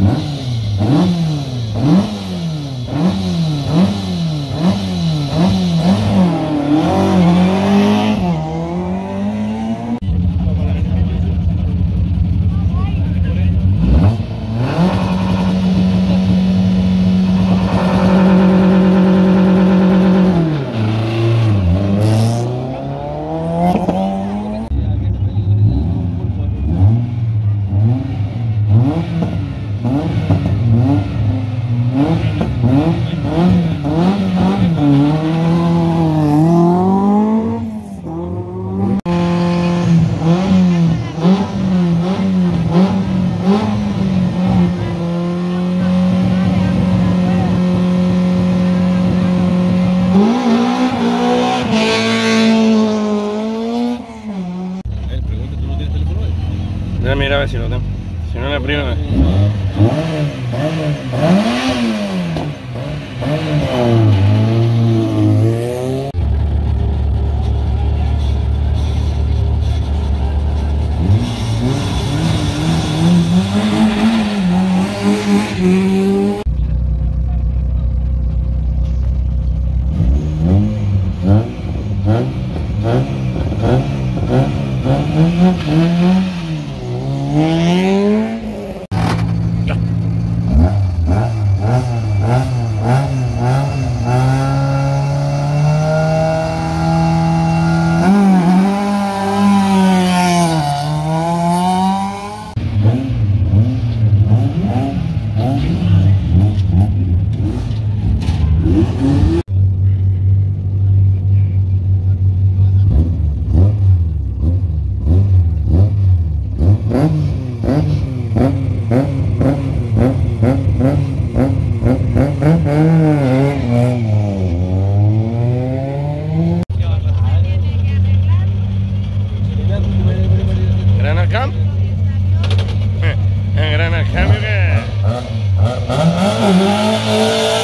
Né? Déjame mirar a ver si lo tengo. Si no, la prima. Mm-hmm. Música